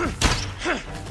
Huh.